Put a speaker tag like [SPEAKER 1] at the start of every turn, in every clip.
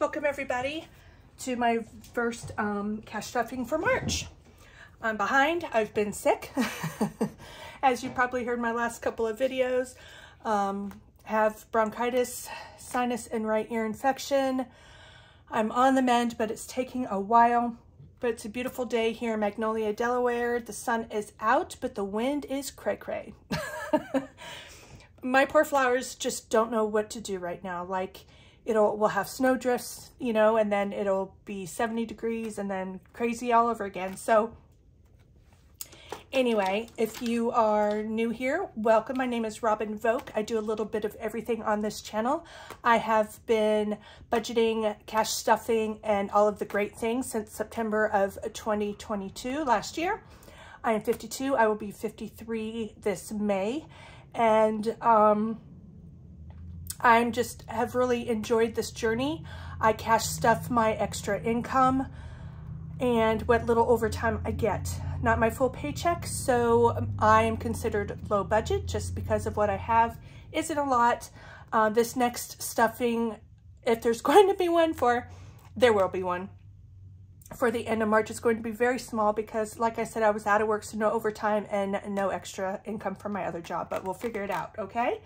[SPEAKER 1] Welcome everybody to my first um, cash stuffing for March. I'm behind, I've been sick. As you probably heard my last couple of videos, um, have bronchitis, sinus and right ear infection. I'm on the mend, but it's taking a while. But it's a beautiful day here in Magnolia, Delaware. The sun is out, but the wind is cray-cray. my poor flowers just don't know what to do right now. Like, it'll we'll have snow drifts, you know, and then it'll be 70 degrees and then crazy all over again. So anyway, if you are new here, welcome. My name is Robin Voak. I do a little bit of everything on this channel. I have been budgeting, cash stuffing, and all of the great things since September of 2022, last year. I am 52. I will be 53 this May. And um, I'm just have really enjoyed this journey. I cash stuff my extra income and what little overtime I get. Not my full paycheck, so I am considered low budget just because of what I have isn't a lot. Uh, this next stuffing, if there's going to be one for, there will be one. For the end of March, it's going to be very small because, like I said, I was out of work, so no overtime and no extra income from my other job, but we'll figure it out, okay?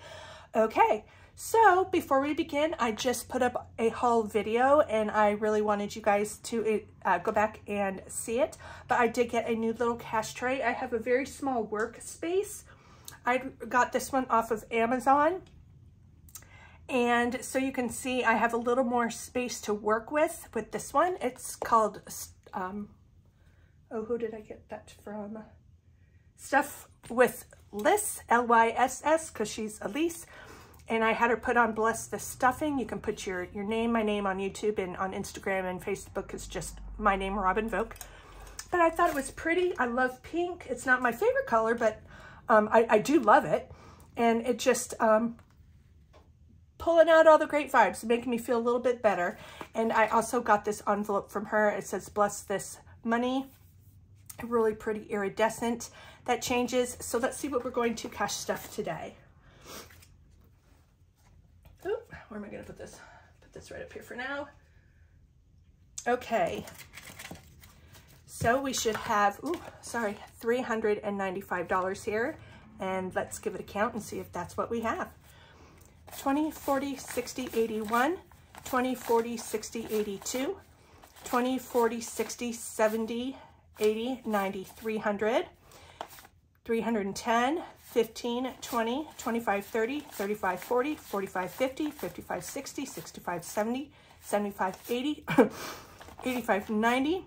[SPEAKER 1] Okay, so before we begin, I just put up a haul video and I really wanted you guys to uh, go back and see it. But I did get a new little cash tray. I have a very small workspace. I got this one off of Amazon. And so you can see I have a little more space to work with with this one. It's called, um, oh, who did I get that from? Stuff with Lyss, L-Y-S-S, because she's Elise and I had her put on Bless the Stuffing. You can put your, your name, my name on YouTube and on Instagram and Facebook is just my name, Robin Voak. But I thought it was pretty. I love pink. It's not my favorite color, but um, I, I do love it. And it just um, pulling out all the great vibes, making me feel a little bit better. And I also got this envelope from her. It says, bless this money. Really pretty iridescent. That changes. So let's see what we're going to cash stuff today. Where am I to put this? Put this right up here for now. Okay. So we should have, ooh, sorry, $395 here. And let's give it a count and see if that's what we have. 20, 40, 60, 81, 20, 40, 60, 82, 20, 40, 60, 70, 80, 90, 300, 310, 15, 20, 25, 30, 35, 40, 45, 50, 55, 60, 65, 70, 75, 80, 85, 90,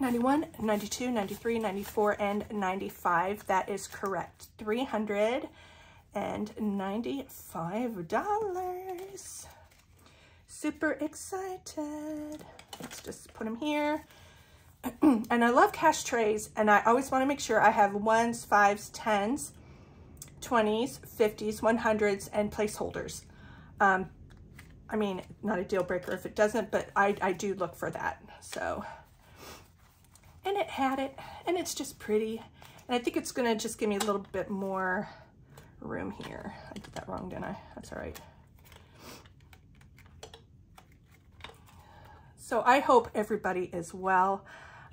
[SPEAKER 1] 91, 92, 93, 94, and 95. That is correct. $395. Super excited. Let's just put them here. and I love cash trays, and I always want to make sure I have ones, fives, tens, 20s, 50s, 100s, and placeholders. Um, I mean, not a deal breaker if it doesn't, but I, I do look for that. So, and it had it, and it's just pretty. And I think it's gonna just give me a little bit more room here. I did that wrong, didn't I? That's all right. So I hope everybody is well.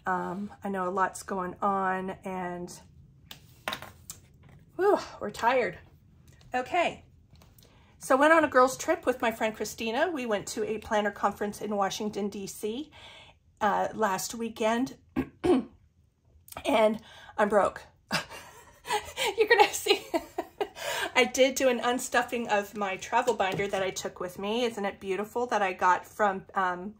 [SPEAKER 1] Um, I know a lot's going on and Whew, we're tired. Okay. So I went on a girls trip with my friend Christina. We went to a planner conference in Washington, D.C. Uh, last weekend. and I'm broke. You're to see. I did do an unstuffing of my travel binder that I took with me. Isn't it beautiful that I got from um,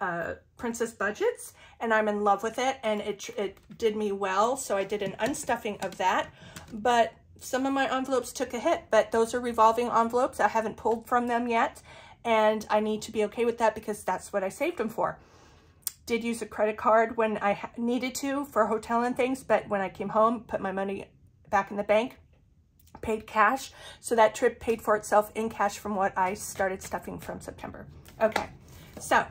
[SPEAKER 1] uh, Princess Budgets? And I'm in love with it. And it, it did me well. So I did an unstuffing of that but some of my envelopes took a hit, but those are revolving envelopes. I haven't pulled from them yet, and I need to be okay with that because that's what I saved them for. Did use a credit card when I needed to for hotel and things, but when I came home, put my money back in the bank, paid cash. So that trip paid for itself in cash from what I started stuffing from September. Okay, so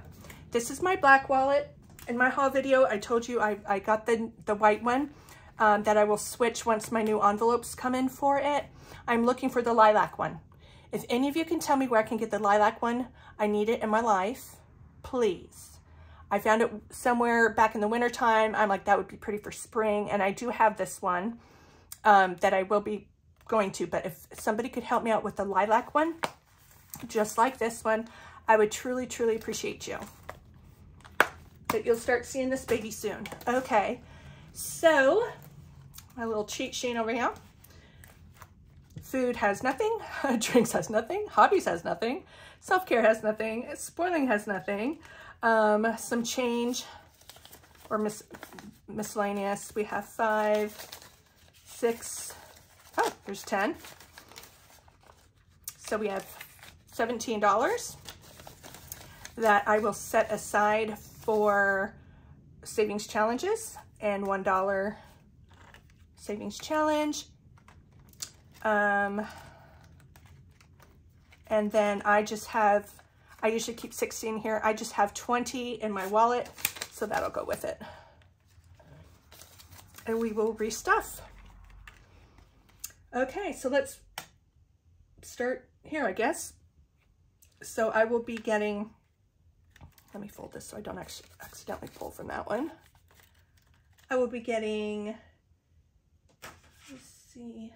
[SPEAKER 1] this is my black wallet. In my haul video, I told you I, I got the, the white one um, that I will switch once my new envelopes come in for it. I'm looking for the lilac one. If any of you can tell me where I can get the lilac one, I need it in my life, please. I found it somewhere back in the winter time. I'm like, that would be pretty for spring. And I do have this one um, that I will be going to. But if somebody could help me out with the lilac one, just like this one, I would truly, truly appreciate you. But you'll start seeing this baby soon. Okay, so my little cheat sheet over here. Food has nothing, drinks has nothing, hobbies has nothing, self-care has nothing, spoiling has nothing, um, some change or mis miscellaneous. We have five, six, oh, there's 10. So we have $17 that I will set aside for savings challenges and $1 savings challenge. Um, and then I just have, I usually keep 16 here. I just have 20 in my wallet, so that'll go with it. And we will restuff. Okay, so let's start here, I guess. So I will be getting, let me fold this so I don't accidentally pull from that one. I will be getting, let's see,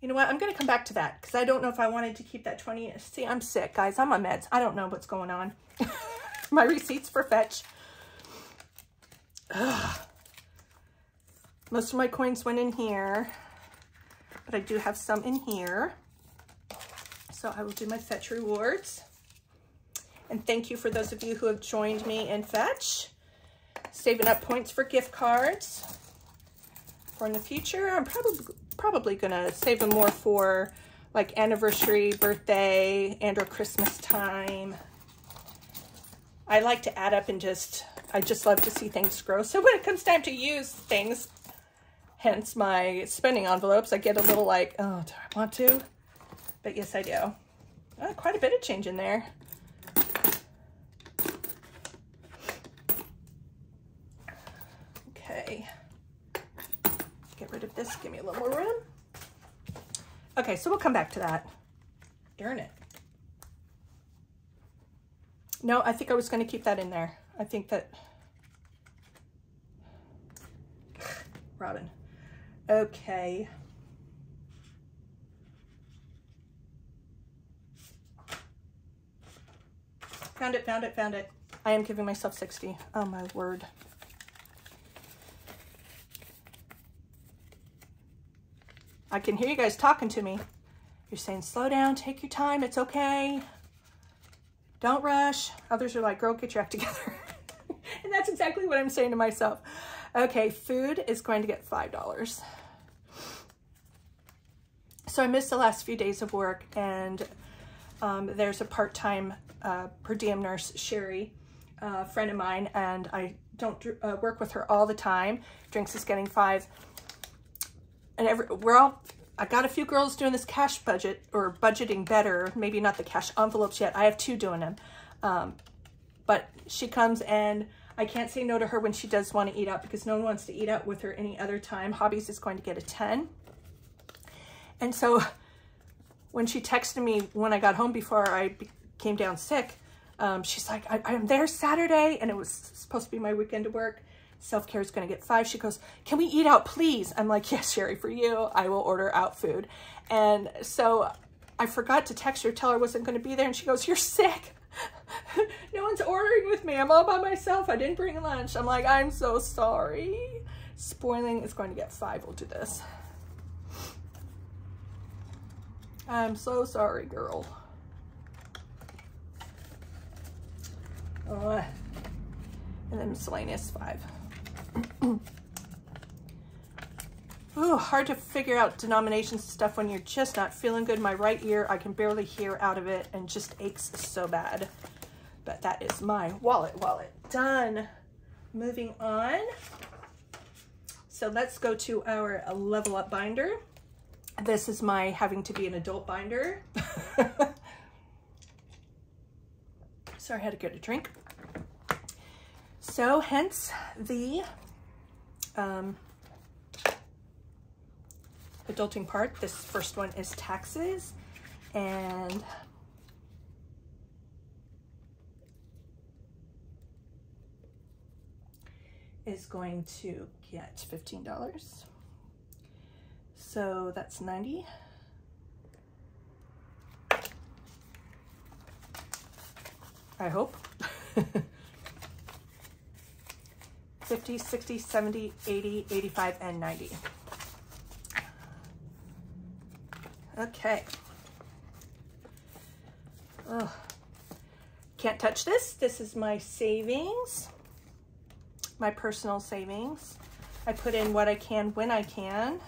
[SPEAKER 1] You know what? I'm going to come back to that because I don't know if I wanted to keep that 20. See, I'm sick, guys. I'm on meds. I don't know what's going on. My receipts for fetch. Ugh. Most of my coins went in here, but I do have some in here. So I will do my fetch rewards. And thank you for those of you who have joined me in fetch. Saving up points for gift cards for in the future. I'm probably probably gonna save them more for like anniversary, birthday, and or Christmas time. I like to add up and just, I just love to see things grow. So when it comes time to use things, hence my spending envelopes, I get a little like, oh, do I want to? But yes, I do. Oh, quite a bit of change in there. Okay rid of this, give me a little more room. Okay, so we'll come back to that. Darn it. No, I think I was going to keep that in there. I think that... Robin. Okay. Found it, found it, found it. I am giving myself 60. Oh my word. I can hear you guys talking to me. You're saying, slow down, take your time, it's okay. Don't rush. Others are like, girl, get your act together. and that's exactly what I'm saying to myself. Okay, food is going to get $5. So I missed the last few days of work and um, there's a part-time uh, per diem nurse, Sherry, a uh, friend of mine, and I don't uh, work with her all the time. Drinks is getting five and every, we're all, I got a few girls doing this cash budget or budgeting better, maybe not the cash envelopes yet. I have two doing them. Um, but she comes and I can't say no to her when she does want to eat out because no one wants to eat out with her any other time. Hobbies is going to get a 10. And so when she texted me when I got home before I came down sick, um, she's like, I am there Saturday and it was supposed to be my weekend to work self-care is going to get five. She goes, can we eat out, please? I'm like, yes, Sherry, for you, I will order out food. And so I forgot to text her, tell her I wasn't going to be there. And she goes, you're sick. no one's ordering with me. I'm all by myself. I didn't bring lunch. I'm like, I'm so sorry. Spoiling is going to get five. We'll do this. I'm so sorry, girl. Uh, and then miscellaneous five. Ooh, hard to figure out denominations stuff when you're just not feeling good. My right ear, I can barely hear out of it and just aches so bad. But that is my wallet wallet. Done. Moving on. So let's go to our level up binder. This is my having to be an adult binder. Sorry, I had to get a drink. So hence the um, adulting part. This first one is taxes and is going to get $15. So that's 90. I hope. 50, 60, 70, 80, 85, and 90. Okay. Oh, can't touch this. This is my savings, my personal savings. I put in what I can when I can.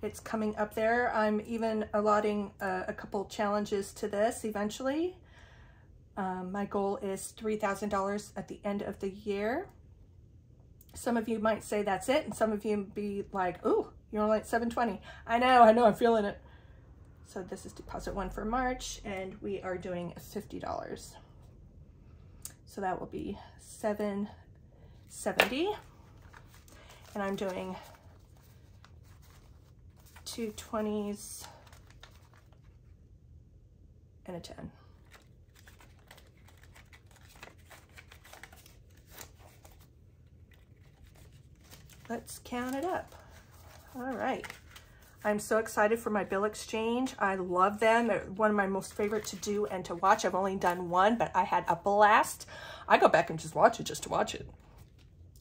[SPEAKER 1] It's coming up there. I'm even allotting a, a couple challenges to this eventually. Um, my goal is $3,000 at the end of the year. Some of you might say that's it, and some of you be like, ooh, you're only at 720. I know, I know, I'm feeling it. So this is deposit one for March, and we are doing $50. So that will be 770. And I'm doing two 20s and a 10. Let's count it up. All right. I'm so excited for my bill exchange. I love them. They're one of my most favorite to do and to watch. I've only done one, but I had a blast. I go back and just watch it just to watch it.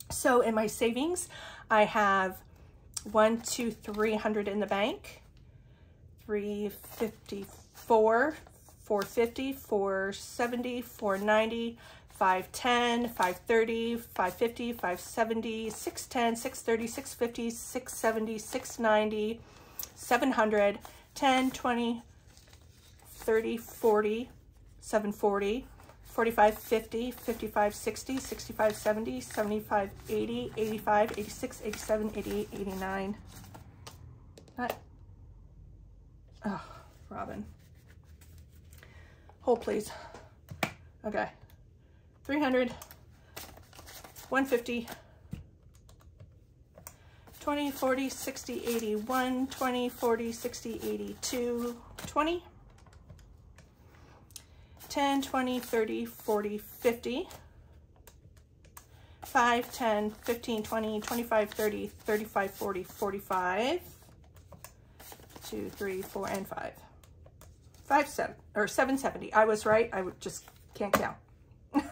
[SPEAKER 1] So in my savings, I have one, two, three hundred in the bank, 354, 450, 470, 490, 510, 530, 550, 570, 610, 630, 650, 670, 690, 700, 10, 20, 30, 40, 740, 45, 50, 55, 60, 65, 70, 75, 80, 85, 86, 87, 88, 89. Not, oh, Robin. Hold, please. Okay. 300, 150, 20, 40, 60, 81, 20, 40, 60, 82, 20, 10, 20, 30, 40, 50, 5, 10, 15, 20, 25, 30, 35, 40, 45, 2, 3, 4, and 5. 5, 7, or 770. I was right. I would just can't count.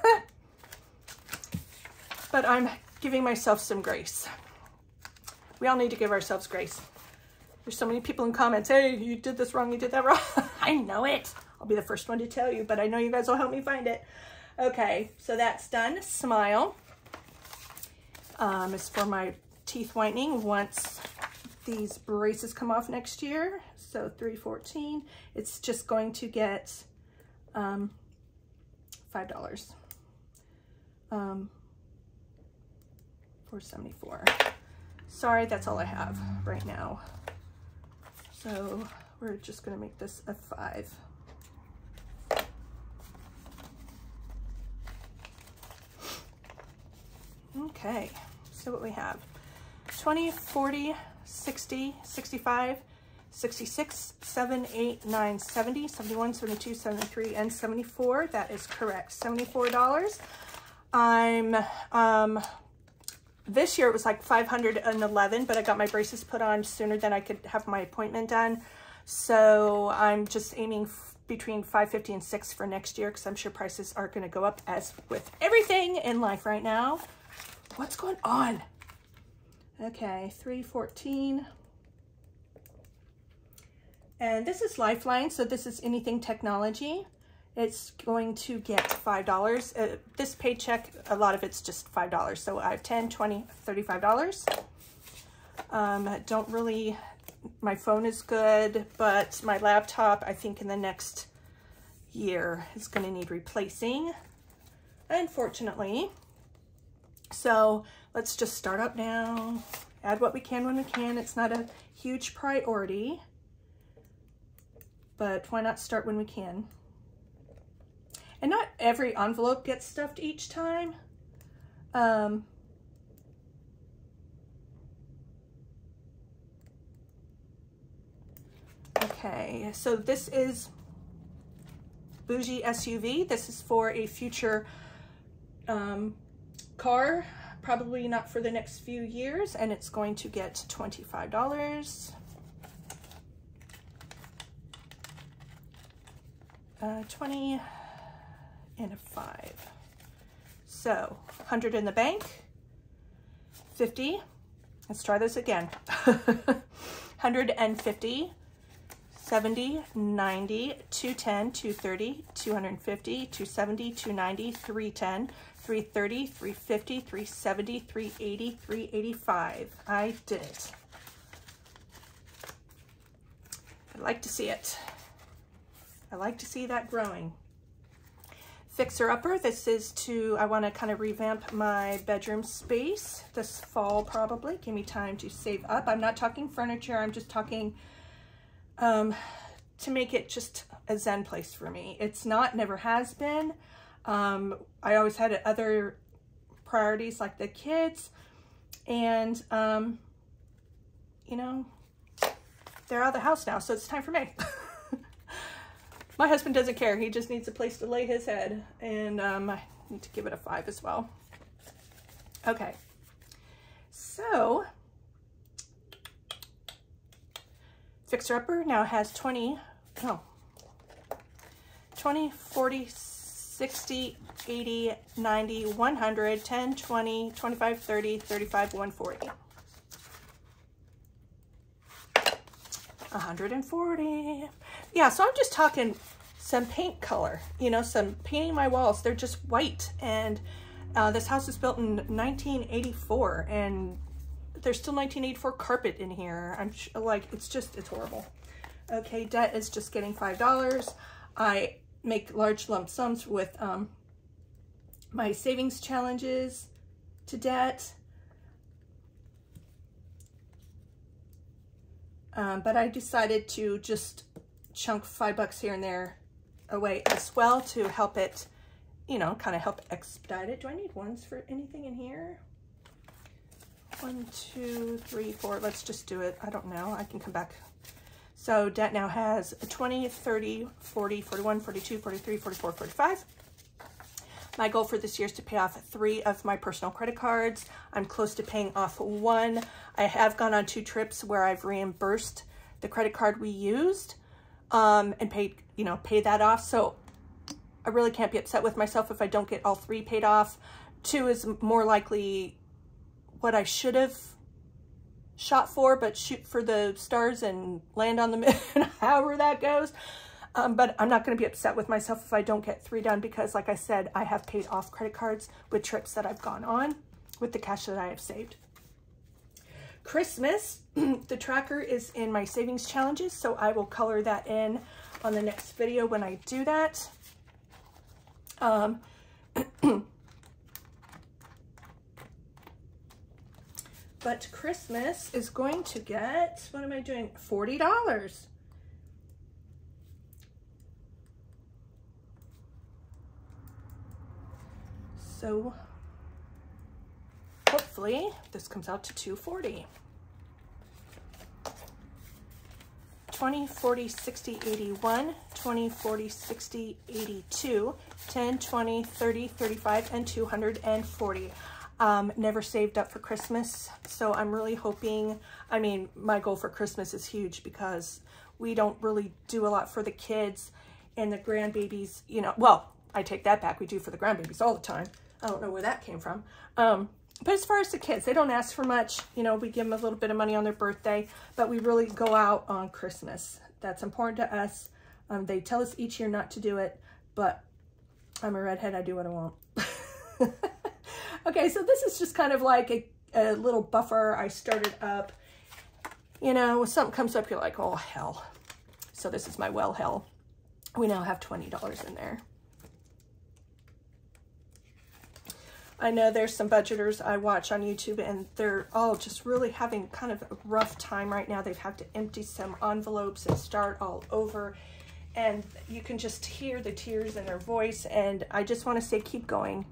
[SPEAKER 1] but I'm giving myself some grace. We all need to give ourselves grace. There's so many people in comments, hey, you did this wrong, you did that wrong. I know it. I'll be the first one to tell you, but I know you guys will help me find it. Okay, so that's done. Smile um, is for my teeth whitening once these braces come off next year. So 314 It's just going to get um, $5. Um, 474 Sorry, that's all I have right now. So we're just gonna make this a five. Okay, so what we have, 20, 40, 60, 65, 66, 7, 8, 9, 70, 71, 72, 73, and 74. That is correct, $74. I'm um, this year it was like 511, but I got my braces put on sooner than I could have my appointment done. So I'm just aiming between 550 and 6 for next year because I'm sure prices are going to go up as with everything in life right now. What's going on? Okay, 314. And this is Lifeline, so this is anything technology it's going to get $5. Uh, this paycheck, a lot of it's just $5. So I have 10, 20, $35. Um, don't really, my phone is good, but my laptop, I think in the next year is going to need replacing, unfortunately. So let's just start up now, add what we can when we can. It's not a huge priority, but why not start when we can? And not every envelope gets stuffed each time. Um, Okay, so this is Bougie SUV. This is for a future um, car, probably not for the next few years, and it's going to get $25. Uh, 20 and a 5. So 100 in the bank, 50. Let's try this again. 150, 70, 90, 210, 230, 250, 270, 290, 310, 330, 350, 370, 380, 385. I did it. I'd like to see it. I like to see that growing. Fixer Upper, this is to, I want to kind of revamp my bedroom space this fall probably. Give me time to save up. I'm not talking furniture, I'm just talking um, to make it just a zen place for me. It's not, never has been. Um, I always had other priorities like the kids and, um, you know, they're out of the house now, so it's time for me. My husband doesn't care. He just needs a place to lay his head. And um, I need to give it a five as well. Okay. So, Fixer Upper now has 20, no, 20, 40, 60, 80, 90, 100, 10, 20, 25, 30, 35, 140. 140. Yeah, so I'm just talking some paint color, you know, some painting my walls. They're just white. And uh, this house was built in 1984 and there's still 1984 carpet in here. I'm like, it's just, it's horrible. Okay, debt is just getting $5. I make large lump sums with um, my savings challenges to debt. Um, but I decided to just chunk five bucks here and there away as well to help it, you know, kind of help expedite it. Do I need ones for anything in here? One, two, three, four. Let's just do it. I don't know. I can come back. So debt now has 20, 30, 40, 41, 42, 43, 44, 45. My goal for this year is to pay off three of my personal credit cards. I'm close to paying off one. I have gone on two trips where I've reimbursed the credit card we used um, and pay, you know, pay that off. So I really can't be upset with myself if I don't get all three paid off. Two is more likely what I should have shot for, but shoot for the stars and land on the moon, however that goes. Um, but I'm not going to be upset with myself if I don't get three done because, like I said, I have paid off credit cards with trips that I've gone on with the cash that I have saved. Christmas, the tracker is in my savings challenges, so I will color that in on the next video when I do that. Um, but Christmas is going to get, what am I doing? $40. So hopefully this comes out to 240. 20, 40, 60, 81, 20, 40, 60, 82, 10, 20, 30, 35, and 240. Um, never saved up for Christmas, so I'm really hoping, I mean, my goal for Christmas is huge because we don't really do a lot for the kids and the grandbabies, you know, well, I take that back. We do for the grandbabies all the time. I don't know where that came from. Um, but as far as the kids, they don't ask for much. You know, we give them a little bit of money on their birthday, but we really go out on Christmas. That's important to us. Um, they tell us each year not to do it, but I'm a redhead. I do what I want. okay, so this is just kind of like a, a little buffer I started up. You know, when something comes up, you're like, oh, hell. So this is my well hell. We now have $20 in there. I know there's some budgeters I watch on YouTube and they're all just really having kind of a rough time right now. They've had to empty some envelopes and start all over. And you can just hear the tears in their voice. And I just want to say, keep going.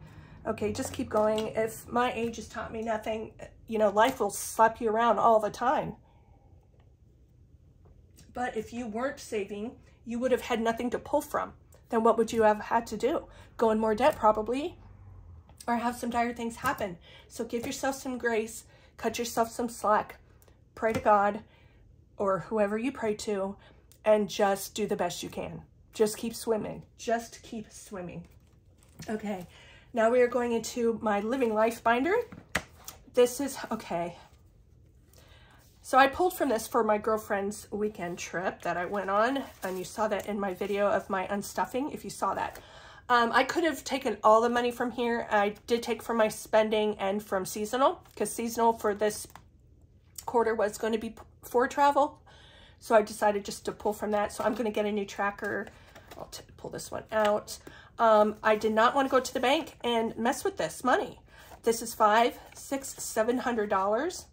[SPEAKER 1] Okay, just keep going. If my age has taught me nothing, you know, life will slap you around all the time. But if you weren't saving, you would have had nothing to pull from. Then what would you have had to do? Go in more debt probably, or have some dire things happen. So give yourself some grace, cut yourself some slack, pray to God or whoever you pray to, and just do the best you can. Just keep swimming. Just keep swimming. Okay, now we are going into my Living Life binder. This is, okay. So I pulled from this for my girlfriend's weekend trip that I went on, and you saw that in my video of my unstuffing, if you saw that. Um, I could have taken all the money from here. I did take from my spending and from seasonal, because seasonal for this quarter was going to be for travel. So I decided just to pull from that. So I'm going to get a new tracker. I'll pull this one out. Um, I did not want to go to the bank and mess with this money. This is five, six, seven hundred dollars.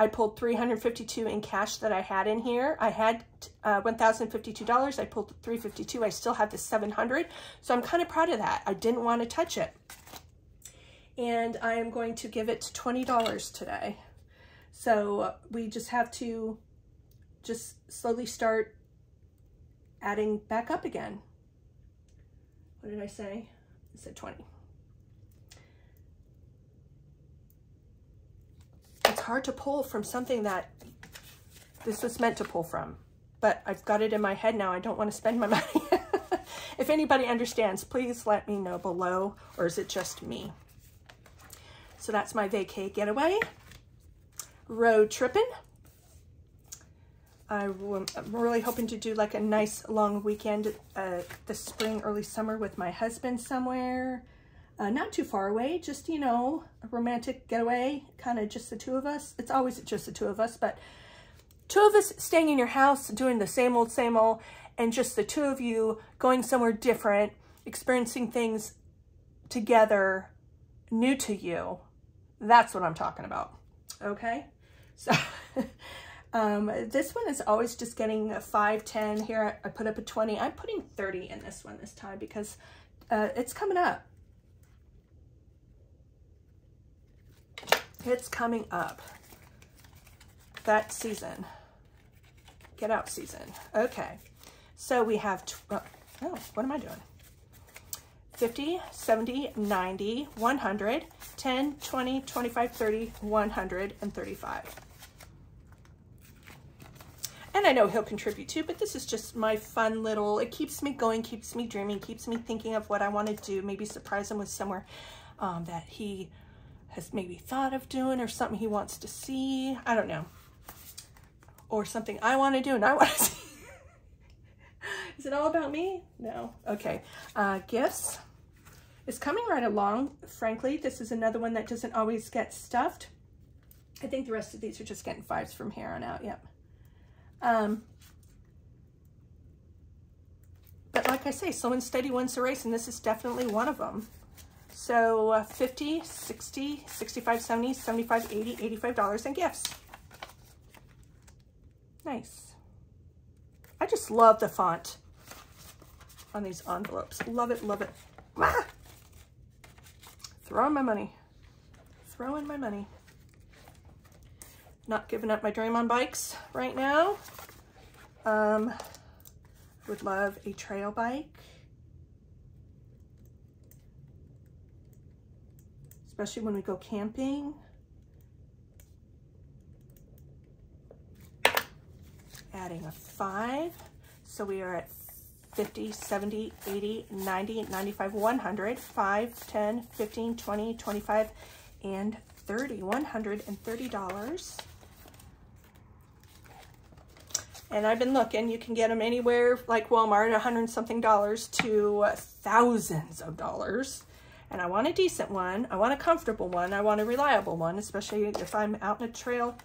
[SPEAKER 1] I pulled 352 in cash that I had in here. I had uh, $1,052. I pulled 352. I still have the 700. So I'm kind of proud of that. I didn't want to touch it. And I am going to give it $20 today. So we just have to just slowly start adding back up again. What did I say? I said 20. Hard to pull from something that this was meant to pull from, but I've got it in my head now. I don't want to spend my money. if anybody understands, please let me know below, or is it just me? So that's my vacay getaway. Road tripping. I'm really hoping to do like a nice long weekend uh, this spring, early summer with my husband somewhere. Uh, not too far away, just, you know, a romantic getaway, kind of just the two of us. It's always just the two of us, but two of us staying in your house, doing the same old, same old, and just the two of you going somewhere different, experiencing things together, new to you. That's what I'm talking about, okay? So... Um, this one is always just getting a 5, 10. Here I put up a 20. I'm putting 30 in this one this time because uh, it's coming up. It's coming up. That season. Get out season. Okay. So we have, oh, oh, what am I doing? 50, 70, 90, 100, 10, 20, 25, 30, 100, and 35. And I know he'll contribute too, but this is just my fun little, it keeps me going, keeps me dreaming, keeps me thinking of what I want to do, maybe surprise him with somewhere um, that he has maybe thought of doing or something he wants to see. I don't know. Or something I want to do and I want to see. Is it all about me? No. Okay. Uh, gifts. is coming right along, frankly. This is another one that doesn't always get stuffed. I think the rest of these are just getting fives from here on out. Yep. Um, but like I say, slow and steady wins the race, and this is definitely one of them. So uh, 50, 60, 65, 70, 75, 80, $85 in gifts. Nice. I just love the font on these envelopes. Love it, love it. Ah! Throwing my money. Throwing my money. Not giving up my dream on bikes right now. Um, would love a trail bike. Especially when we go camping. Adding a five. So we are at 50, 70, 80, 90, 95, 100, 5, 10, 15, 20, 25, and 30, $130. And I've been looking, you can get them anywhere like Walmart, a hundred something dollars to thousands of dollars. And I want a decent one. I want a comfortable one. I want a reliable one, especially if I'm out in a trail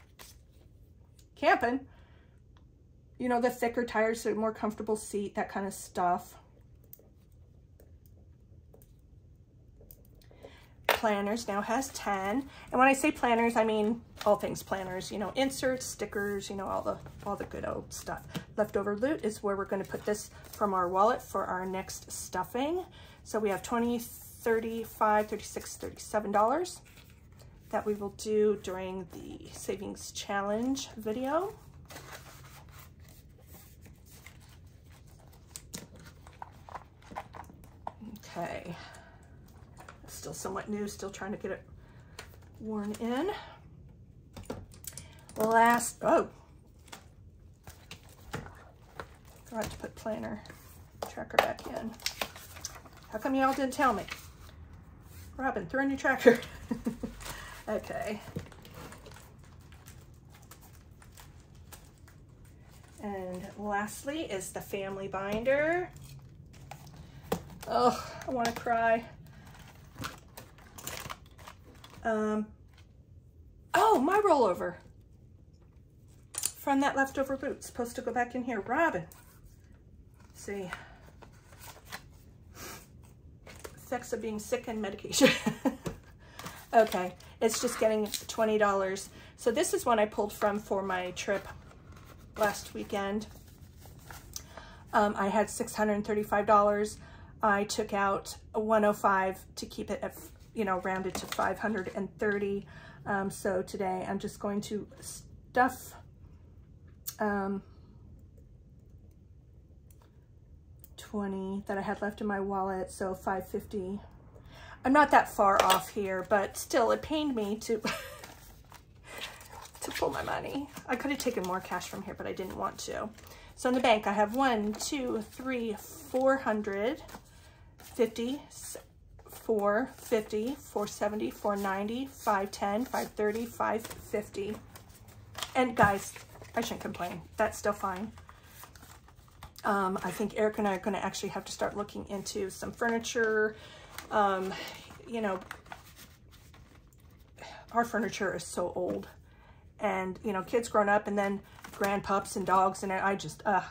[SPEAKER 1] camping. You know, the thicker tires, the more comfortable seat, that kind of stuff. planners now has 10. And when I say planners, I mean all things planners, you know, inserts, stickers, you know, all the, all the good old stuff. Leftover loot is where we're going to put this from our wallet for our next stuffing. So we have 20, 35 36 37 dollars that we will do during the savings challenge video. Okay. Still somewhat new still trying to get it worn in. Last oh. Forgot to put planner tracker back in. How come y'all didn't tell me? Robin, throw in your tracker. okay. And lastly is the family binder. Oh, I want to cry. Um, oh, my rollover from that leftover boot. Supposed to go back in here. Robin. See. Of being sick and medication. okay, it's just getting $20. So this is one I pulled from for my trip last weekend. Um, I had $635. I took out 105 to keep it at, you know, rounded to 530. Um, so today I'm just going to stuff um, 20 that I had left in my wallet, so 550. I'm not that far off here, but still it pained me to to pull my money. I could have taken more cash from here, but I didn't want to. So in the bank, I have one, two, three, four hundred, fifty, four fifty, four seventy, four ninety, five ten, five thirty, five fifty. And guys, I shouldn't complain. That's still fine. Um, I think Eric and I are going to actually have to start looking into some furniture. Um, you know, our furniture is so old. And you know kids grown up and then grandpups and dogs and I just uh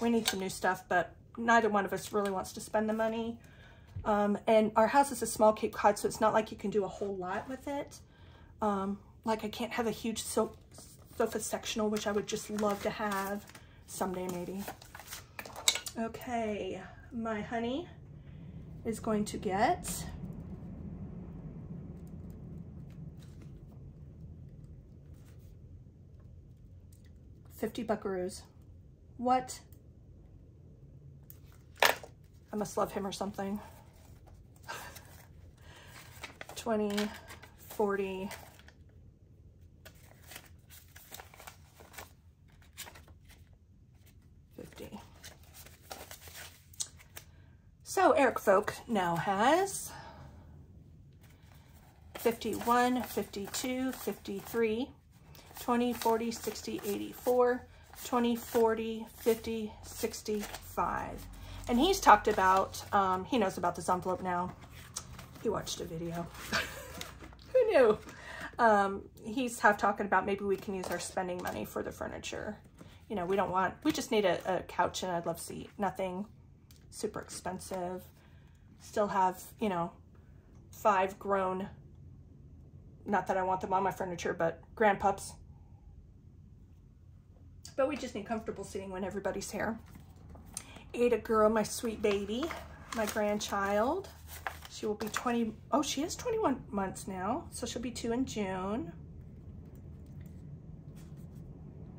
[SPEAKER 1] we need some new stuff but neither one of us really wants to spend the money. Um, and our house is a small Cape Cod so it's not like you can do a whole lot with it. Um, like I can't have a huge so sofa sectional which I would just love to have someday maybe okay my honey is going to get 50 buckaroos. What? I must love him or something. 20, 40, Fifty. So Eric Voak now has 51, 52, 53, 20, 40, 60, 84, 20, 40, 50, 65. And he's talked about, um, he knows about this envelope now. He watched a video. Who knew? Um, he's half talking about maybe we can use our spending money for the furniture. You know, we don't want, we just need a, a couch and a love seat. Nothing super expensive. Still have, you know, five grown, not that I want them on my furniture, but grandpups but we just need comfortable sitting when everybody's here. Ada girl, my sweet baby, my grandchild. She will be 20, oh, she is 21 months now, so she'll be two in June.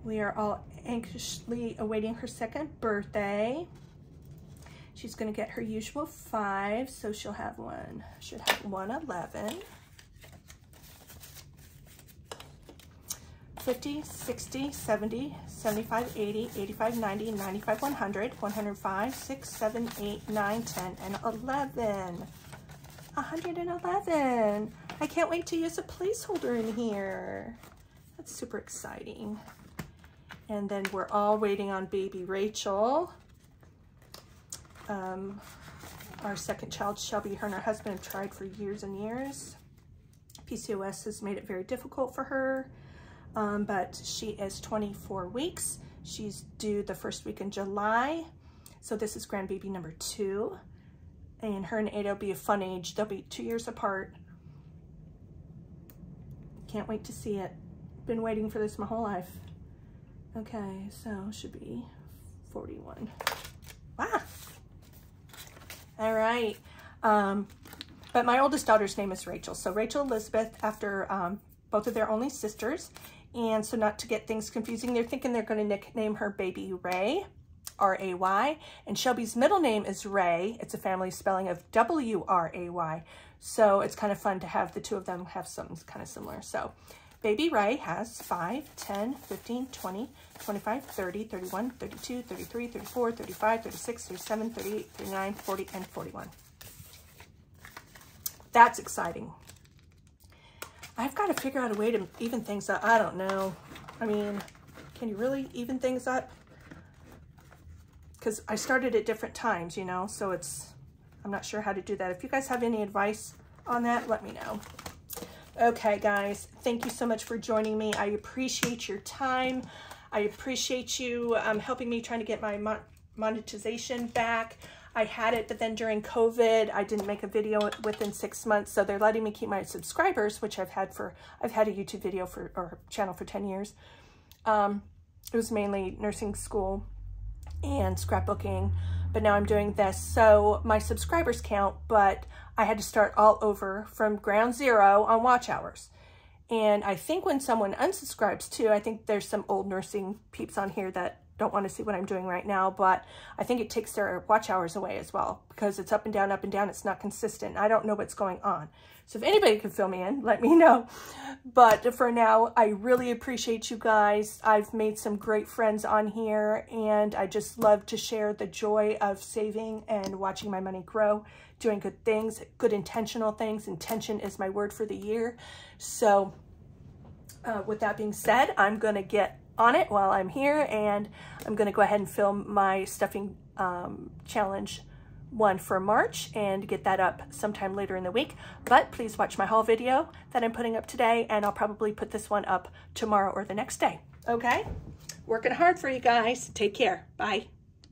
[SPEAKER 1] We are all anxiously awaiting her second birthday. She's gonna get her usual five, so she'll have one, should have 111. 50, 60, 70, 75, 80, 85, 90, 95, 100, 105, 6, 7, 8, 9, 10, and 11. 111. I can't wait to use a placeholder in here. That's super exciting. And then we're all waiting on baby Rachel. Um, our second child, Shelby, her and her husband have tried for years and years. PCOS has made it very difficult for her um, but she is 24 weeks. She's due the first week in July. So this is grandbaby number two. And her and Ada will be a fun age. They'll be two years apart. Can't wait to see it. Been waiting for this my whole life. Okay, so should be 41. Wow. All right. Um, but my oldest daughter's name is Rachel. So Rachel Elizabeth after um, both of their only sisters. And so not to get things confusing, they're thinking they're going to nickname her Baby Ray. R-A-Y. And Shelby's middle name is Ray. It's a family spelling of W-R-A-Y. So it's kind of fun to have the two of them have something kind of similar. So Baby Ray has 5, 10, 15, 20, 25, 30, 31, 32, 33, 34, 35, 36, 37, 38, 39, 40, and 41. That's exciting. I've got to figure out a way to even things up. I don't know. I mean, can you really even things up? Because I started at different times, you know, so it's, I'm not sure how to do that. If you guys have any advice on that, let me know. Okay, guys, thank you so much for joining me. I appreciate your time. I appreciate you um, helping me trying to get my monetization back. I had it, but then during COVID, I didn't make a video within six months. So they're letting me keep my subscribers, which I've had for, I've had a YouTube video for, or channel for 10 years. Um, it was mainly nursing school and scrapbooking, but now I'm doing this. So my subscribers count, but I had to start all over from ground zero on watch hours. And I think when someone unsubscribes too, I think there's some old nursing peeps on here that don't want to see what I'm doing right now, but I think it takes their watch hours away as well because it's up and down, up and down. It's not consistent. I don't know what's going on. So if anybody can fill me in, let me know. But for now, I really appreciate you guys. I've made some great friends on here and I just love to share the joy of saving and watching my money grow, doing good things, good intentional things. Intention is my word for the year. So uh, with that being said, I'm going to get on it while I'm here and I'm to go ahead and film my stuffing um, challenge one for March and get that up sometime later in the week. But please watch my haul video that I'm putting up today and I'll probably put this one up tomorrow or the next day. Okay? Working hard for you guys. Take care. Bye.